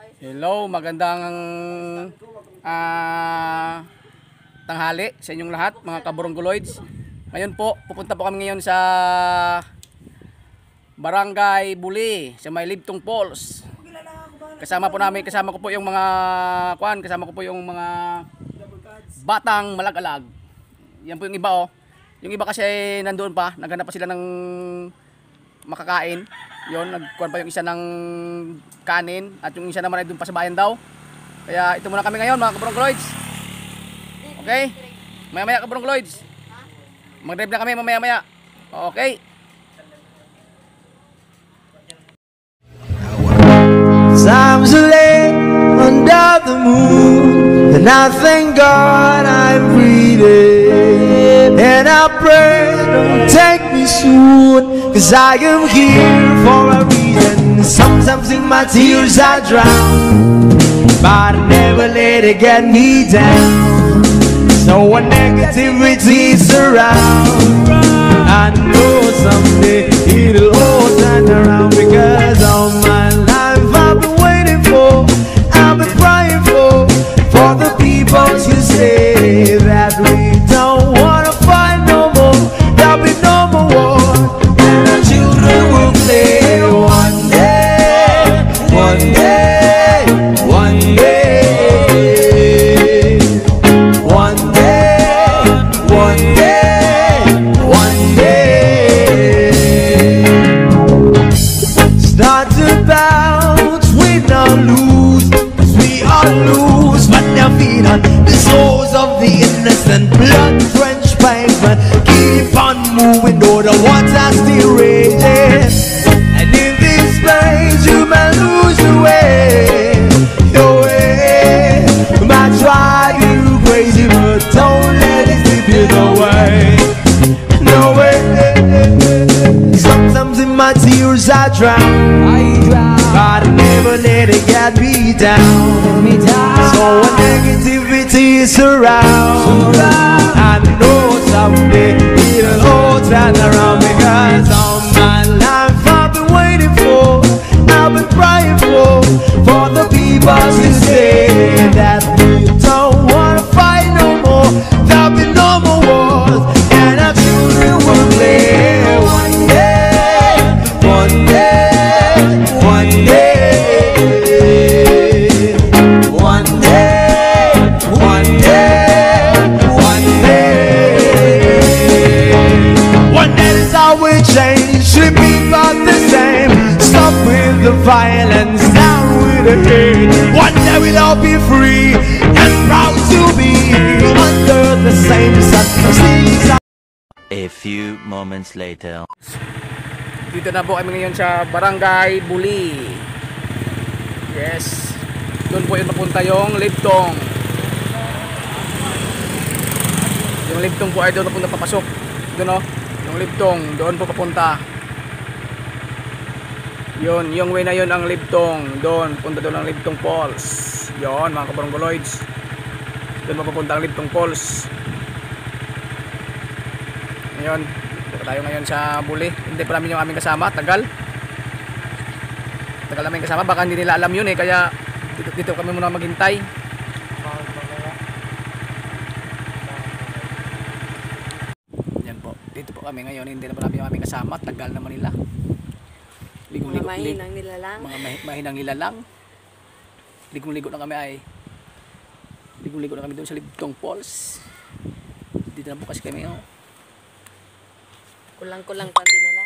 Hello, magandang ah tanghali sa inyong lahat, mga kaburongguloids. Ngayon po, pupunta po kami ngayon sa Barangay Buli, sa may Libtong Falls. Kasama po namin, kasama ko po yung mga kuan, kasama ko po yung mga batang malagalag. Yan po yung iba oh. Yung iba kasi nandoon pa, naghanap pa sila ng makakain. Yon, nagkuhan pa yung isa ng kanin at yung isa naman ay doon pa sa bayan daw. Kaya ito muna kami ngayon mga kabrongloids. Okay? Maya maya kabrongloids. Mag-drive na kami mamaya maya. Okay. Times are late under the moon, and I thank God I'm breathing. And I pray, don't take me soon, cause I am here for a reason. Sometimes in my tears I drown, but I never let it get me down. So when negativity surround, I know someday it'll all turn around because all my life though the water's still raging. And in this place, you may lose your way, your way. Might drive you crazy, but don't let it slip you away. No way. Sometimes in my tears I drown. I drown. But I never let it get me down. Me down. So when negativity is around, I know someday turn around because all my life I've been waiting for, I've been crying for, for the people to say moments later. Dito na po kami ngayon sa Barangay Buli. Yes. Doon po yung papunta yung Libtong. Yung Libtong po ay doon na po napapasok. Doon o. Yung Libtong. Doon po papunta. Yun. Yung way na yun ang Libtong. Doon. Punta doon ang Libtong Falls. Yun mga kabarongoloids. Doon mapapunta ang Libtong Falls. Ngayon, dito tayo ngayon sa Buli. Hindi pa namin yung aming kasama, tagal. Tagal namin kasama, baka hindi nila alam yun eh, kaya dito, dito kami muna maghintay. Yan po, dito po kami ngayon, hindi na pa namin yung aming kasama, tagal naman nila. Ligong-ligo, Mga mahinang nila lang. mga mahi- mahinang nila lang. Ligong-ligo na kami ay ligong-ligo na kami doon sa Libtong Falls. Dito na po kasi kami oh. Kulang-kulang pa din nila.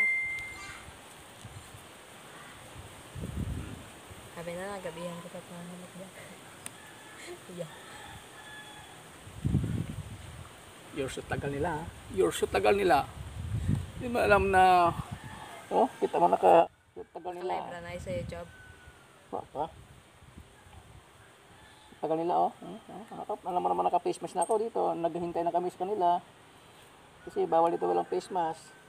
Sabi na lang, gabihan ko pa pahanap ba. yeah. Your shoot tagal nila. ah. Your shoot tagal nila. Hindi mo alam na oh, kita mo naka tagal Live nila. na na sa YouTube. Pa, pa. Tagal nila oh. Hmm, oh, naka- Alam mo naman naka face mask na ako dito. Naghihintay na kami sa kanila. Kasi bawal dito walang face mask.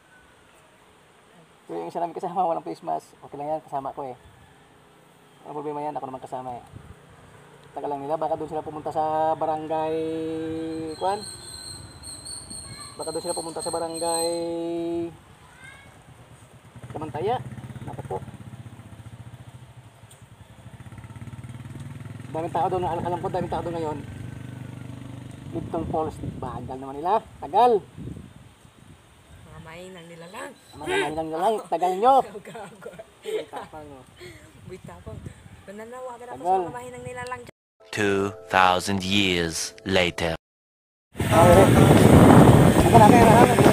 Pero yung isa namin kasama walang face mask. Okay lang yan, kasama ko eh. Ang problema yan, ako naman kasama eh. Tagal lang nila, baka doon sila pumunta sa barangay... Kwan? Baka doon sila pumunta sa barangay... Kamantaya. Naku po. Daming tao doon, alam, ko daming tao doon ngayon. Liptong Falls, bagal naman nila. Tagal. Mga mainang nila lang. Mga lang na lang, tagal nyo. Gago. Tapang, no. Wait ako. Mananawagan ako sa mga mainang nila lang. 2,000 years later. Ako na, kaya na,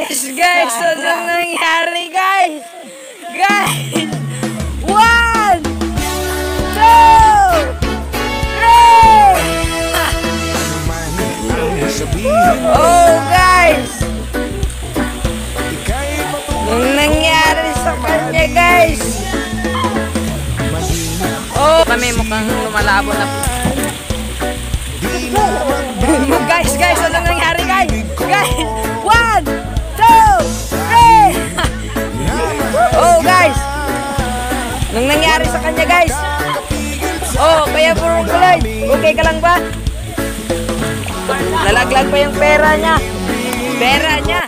Guys, guys, so nangyari guys. Guys. Nang nangyari sa kanya guys. Oh, kaya burong kulay. Okay ka lang ba? Lalaglag pa yung pera niya. Pera niya.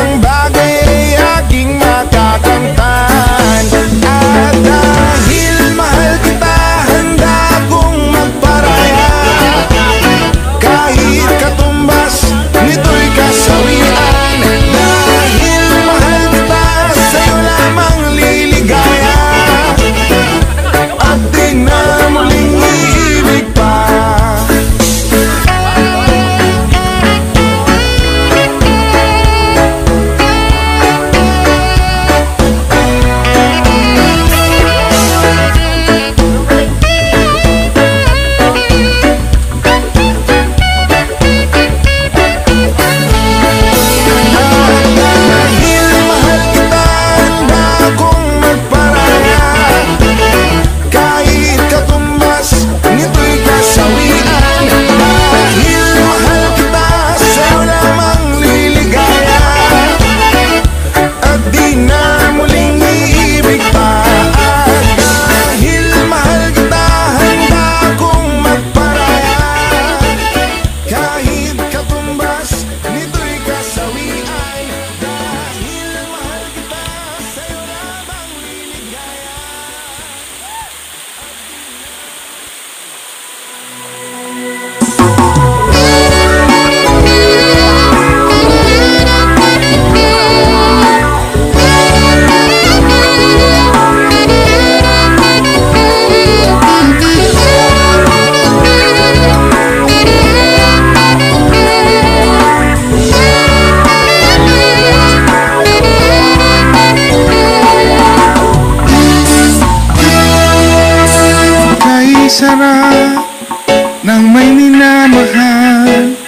Anong bagay ay aking makakamtan. At ang ng may minamahal.